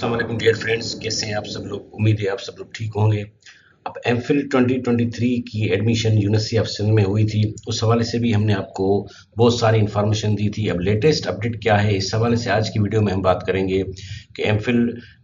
वालेकुम dear friends कैसे हैं आप सब लोग? उम्मीद है आप सब लोग ठीक होंगे। अब एम फिल ट्वेंटी की एडमिशन यूनिवर्सिटी ऑफ़ सिंध में हुई थी। उस हवाले से भी हमने आपको बहुत सारी इन्फॉर्मेशन दी थी। अब लेटेस्ट अपडेट क्या है? इस हवाले से आज की वीडियो में हम बात करेंगे। कि एम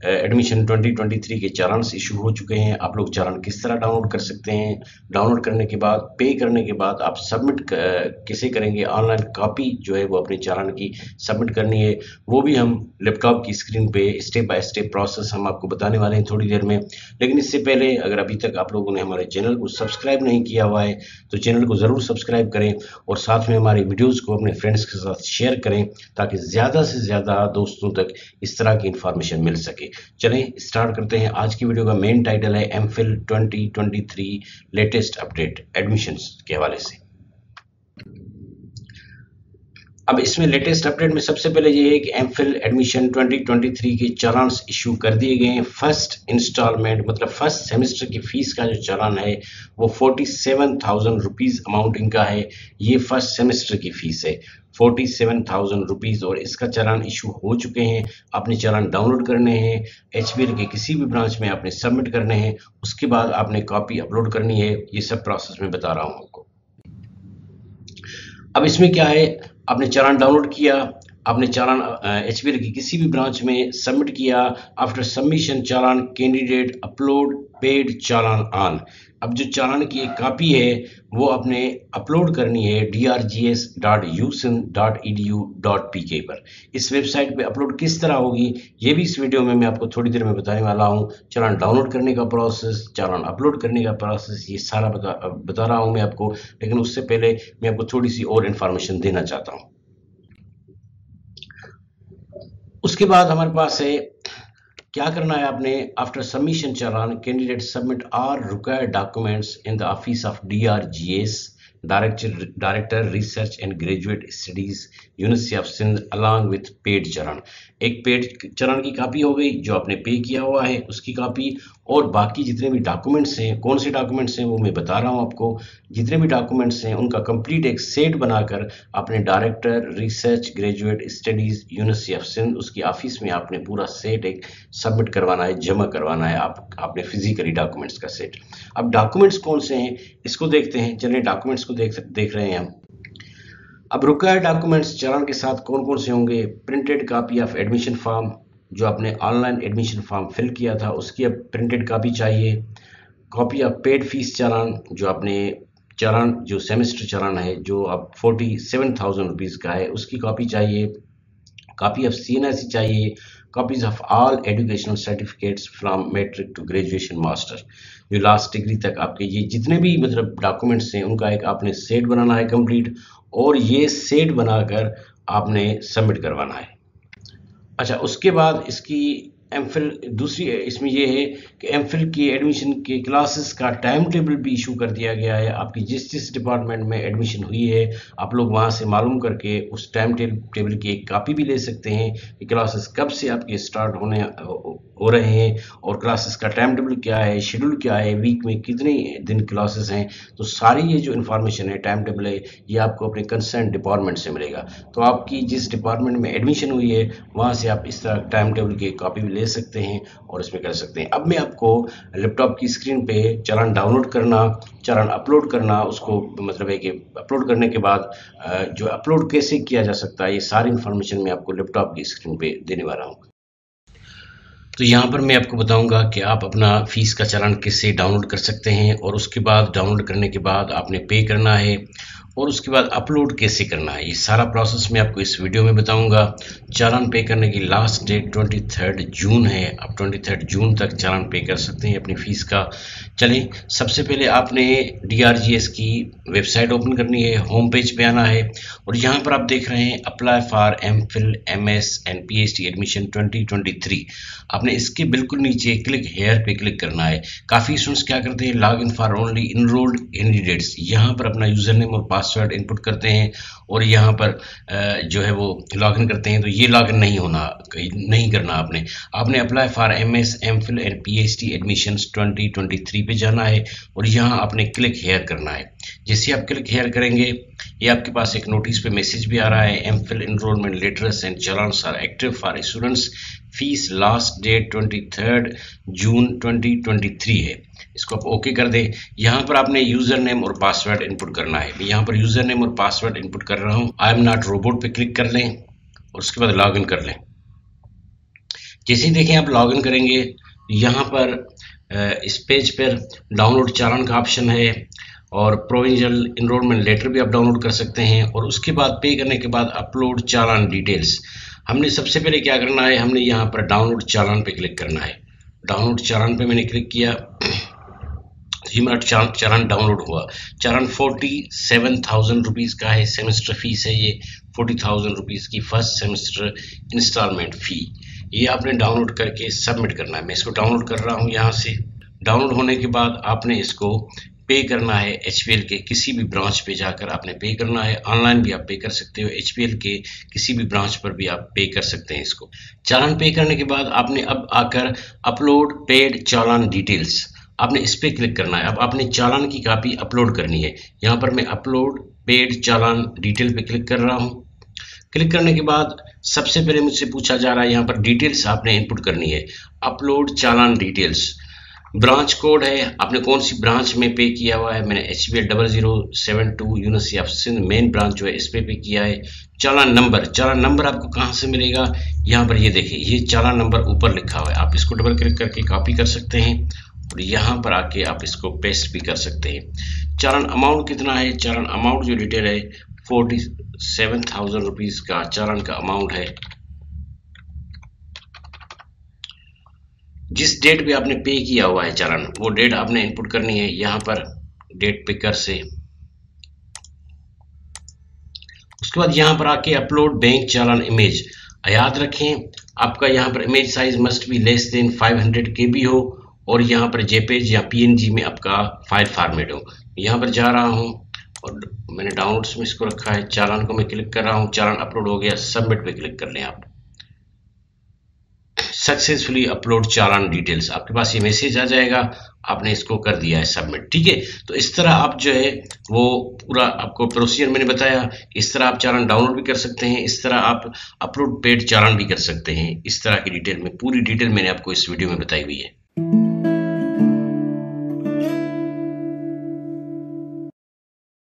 एडमिशन 2023 के चालान इशू हो चुके हैं। आप लोग चालान किस तरह डाउनलोड कर सकते हैं? डाउनलोड करने के बाद पे करने के बाद आप सबमिट कैसे करेंगे? ऑनलाइन कॉपी जो है वो अपने चालान की सबमिट करनी है। वो भी हम लैपटॉप की स्क्रीन पे स्टेप बाय स्टेप प्रोसेस हम आपको बताने वाले हैं थोड़ी देर में। लेकिन इससे पहले अगर अभी तक आप लोगों ने हमारे चैनल को सब्सक्राइब नहीं किया हुआ है तो चैनल को ज़रूर सब्सक्राइब करें और साथ में हमारी वीडियोज़ को अपने फ्रेंड्स के साथ शेयर करें, ताकि ज़्यादा से ज़्यादा दोस्तों तक इस तरह की इन्फॉर्मेशन मिल सके। चलें स्टार्ट करते हैं। आज की वीडियो का मेन टाइटल है M Phil latest update admissions के हवाले से। अब इसमें लेटेस्ट अपडेट में सबसे पहले ये है कि एम एडमिशन 2023 के चालान इशू कर दिए गए हैं। फ़र्स्ट इंस्टॉलमेंट मतलब फ़र्स्ट सेमेस्टर की फ़ीस का जो चालान है, वो forty seven thousand rupees amount इनका है। ये फ़र्स्ट सेमेस्टर की फ़ीस है। फोर्टी सेवन थाउज़ेंड रुपीज़ और इसका चालान इशू हो चुके हैं। आपने चालान डाउनलोड करने हैं। एचबीएल के किसी भी ब्रांच में आपने सबमिट करने हैं। उसके बाद आपने कॉपी अपलोड करनी है। ये सब प्रोसेस में बता रहा हूँ आपको। अब इसमें क्या है? आपने चालान डाउनलोड किया। आपने चालान एच की किसी भी ब्रांच में सबमिट किया। After submission challan candidate upload paid challan on अब जो चालान की एक कापी है, वो आपने अपलोड करनी है D R G S dot dot E D U dot P K पर। इस वेबसाइट पे अपलोड किस तरह होगी, ये भी इस वीडियो में मैं आपको थोड़ी देर में बताने वाला हूँ। चालान डाउनलोड करने का प्रोसेस चालान अपलोड करने का प्रोसेस ये सारा बता बता रहा हूँ मैं आपको। लेकिन उससे पहले मैं आपको थोड़ी सी और इन्फॉर्मेशन देना चाहता हूँ। उसके बाद हमारे पास है, क्या करना है आपने? After submission challan candidate submit are required documents in the office of D R G S director director research and graduate studies university of Sindh along with paid चरण एक पेड चरण की कापी हो गई, जो आपने पे किया हुआ है, उसकी कापी और बाकी जितने भी डॉक्यूमेंट्स हैं, कौन से डॉक्यूमेंट्स हैं वो मैं बता रहा हूँ आपको। जितने भी डॉक्यूमेंट्स हैं, उनका कंप्लीट एक सेट बनाकर अपने director research graduate studies university of Sindh उसकी ऑफ़िस में आपने पूरा सेट एक सबमिट करवाना है, जमा करवाना है आप, आपने फिजिकली डॉक्यूमेंट्स का सेट अब डॉक्यूमेंट्स कौन से हैं, इसको देखते हैं। चलिए डॉक्यूमेंट्स को देख देख रहे हैं हम। अब रिक्वायर्ड डॉक्यूमेंट्स चरण के साथ कौन कौन से होंगे? Printed copy of admission form जो आपने ऑनलाइन एडमिशन फॉर्म फिल किया था, उसकी अब प्रिंटेड कापी चाहिए। Copy of paid fees challan, जो आपने चलान, जो सेमेस्टर चलान है, जो अब फोर्टी सेवन थाउज़ेंड रुपीज़ का है, उसकी कॉपी चाहिए। Copy of C N I C चाहिए। Copies of all educational certificates from matric to graduation master जो लास्ट डिग्री तक आपके ये जितने भी मतलब डॉक्यूमेंट्स हैं, उनका एक आपने सेट बनाना है कंप्लीट और ये सेट बनाकर आपने सबमिट करवाना है। अच्छा उसके बाद इसकी एम फिल दूसरी इसमें यह है कि एम फिल की एडमिशन के क्लासेस का टाइम टेबल भी इशू कर दिया गया है। आपकी जिस जिस डिपार्टमेंट में एडमिशन हुई है, आप लोग वहाँ से मालूम करके उस टाइम टेबल की एक कापी भी ले सकते हैं कि क्लासेस कब से आपके स्टार्ट होने, हो रहे हैं और क्लासेस का टाइम टेबल क्या है शेड्यूल क्या है वीक में कितने दिन क्लासेस हैं। तो सारी ये जो इन्फॉर्मेशन है टाइम टेबल है, ये आपको अपने कंसर्न डिपार्टमेंट से मिलेगा। तो आपकी जिस डिपार्टमेंट में एडमिशन हुई है, वहाँ से आप इस तरह टाइम टेबल की कापी भी ले सकते हैं और इसमें कर सकते हैं। अब मैं आपको लैपटॉप की स्क्रीन पे चलान डाउनलोड करना, चलान अपलोड करना, उसको मतलब है कि अपलोड करने के बाद जो अपलोड कैसे किया जा सकता है, ये सारी इन्फॉर्मेशन मैं आपको लैपटॉप की स्क्रीन पे देने वाला हूँ। तो यहाँ पर मैं आपको बताऊँगा कि आप अपना फ़ीस का चालान किससे डाउनलोड कर सकते हैं और उसके बाद डाउनलोड करने के बाद आपने पे करना है। और उसके बाद अपलोड कैसे करना है? ये सारा प्रोसेस मैं आपको इस वीडियो में बताऊँगा। चालान पे करने की last date twenty third June है। आप ट्वेंटी थर्ड जून तक चालान पे कर सकते हैं अपनी फ़ीस का। चलें, सबसे पहले आपने DRGS की वेबसाइट ओपन करनी है होम पेज पे आना है। और यहाँ पर आप देख रहे हैं apply for M Phil M S and P H D admission twenty twenty three आपने इसके बिल्कुल नीचे क्लिक हेयर पे क्लिक करना है। काफ़ी स्टूडेंट्स क्या करते हैं log in for only enrolled candidates यहाँ पर अपना यूज़र नेम और पास पासवर्ड इनपुट करते हैं और यहाँ पर जो है वो लॉगिन करते हैं तो ये लॉगिन नहीं होना, नहीं करना आपने। आपने apply for M S M Phil and P H D admission twenty twenty three पे जाना है और यहाँ आपने क्लिक हेयर करना है। जैसे आप क्लिक हेयर करेंगे, ये आपके पास एक नोटिस पे मैसेज भी आ रहा है M Phil enrolment letters and challans are active for students fees last date twenty third June twenty twenty three है। इसको आप ओके कर दें। यहाँ पर आपने यूज़र नेम और पासवर्ड इनपुट करना है। यहाँ पर यूज़र नेम और पासवर्ड इनपुट कर रहा हूँ। आई एम नॉट रोबोट पे क्लिक कर लें और उसके बाद लॉग इन कर लें। जैसे ही देखें आप लॉग इन करेंगे, यहाँ पर इस पेज पर डाउनलोड चालान का ऑप्शन है और प्रोविजनल इनरोलमेंट लेटर भी आप डाउनलोड कर सकते हैं और उसके बाद पे करने के बाद अपलोड चालान डिटेल्स हमने सबसे पहले क्या करना है? हमने यहाँ पर डाउनलोड चालान पे क्लिक करना है। डाउनलोड चालान पे मैंने क्लिक किया। मेरा चालान चालान डाउनलोड हुआ। चरण फोर्टी सेवन थाउज़ेंड रुपीज़ का है सेमेस्टर फ़ीस है ये फोर्टी थाउज़ेंड रुपीज़ की फ़र्स्ट सेमेस्टर इंस्टॉलमेंट फ़ी ये आपने डाउनलोड करके सबमिट करना है। मैं इसको डाउनलोड कर रहा हूँ यहाँ से। डाउनलोड होने के बाद आपने इसको पे करना है एच के किसी भी ब्रांच पे जाकर आपने पे करना है। ऑनलाइन भी आप पे कर सकते हो। एचपीएल के किसी भी ब्रांच पर भी आप पे कर सकते हैं इसको। चालान पे करने के बाद आपने अब आकर अपलोड पेड चालान डिटेल्स आपने इस पर क्लिक करना है। अब आपने चालान की कापी अपलोड करनी है। यहाँ पर मैं अपलोड पेड चालान डिटेल पे क्लिक कर रहा हूँ। क्लिक करने के बाद सबसे पहले मुझसे पूछा जा रहा है, यहाँ पर डिटेल्स आपने इनपुट करनी है। Upload challan details branch code है। आपने कौन सी ब्रांच में पे किया हुआ है? मैंने H B double zero seven two university of Sindh main branch जो है, इस पे पे किया है। चालान नंबर चालान नंबर आपको कहाँ से मिलेगा? यहाँ पर ये देखिए, ये चालान नंबर ऊपर लिखा हुआ है। आप इसको डबल क्लिक करके कॉपी कर सकते हैं। और यहाँ पर आके आप इसको पेस्ट भी कर सकते हैं। चालान अमाउंट कितना है? चालान अमाउंट जो डिटेल है फोर्टी सेवन थाउज़ेंड रुपीज़ का चालान का अमाउंट है। जिस डेट पे आपने पे किया हुआ है चालान वो डेट आपने इनपुट करनी है। यहाँ पर डेट पिकर से। उसके बाद यहाँ पर आके अपलोड बैंक चालान इमेज याद रखें, आपका यहाँ पर image size must be less than 500 के हो। और यहाँ पर जेपेज या पीएनजी में आपका फ़ाइल फॉर्मेट हो। यहाँ पर जा रहा हूँ और मैंने डाउनलोड्स में इसको रखा है। चालान को मैं क्लिक कर रहा हूँ। चालान अपलोड हो गया। सबमिट पे क्लिक कर लें आप। सक्सेसफुली अपलोड चालान डिटेल्स आपके पास ये मैसेज आ जाएगा। आपने इसको कर दिया है सबमिट ठीक है? तो इस तरह आप जो है, वो पूरा आपको प्रोसीजर मैंने बताया। इस तरह आप चालान डाउनलोड भी कर सकते हैं। इस तरह आप अपलोड पेड चालान भी कर सकते हैं। इस तरह की डिटेल में, पूरी डिटेल मैंने आपको इस वीडियो में बताई हुई है।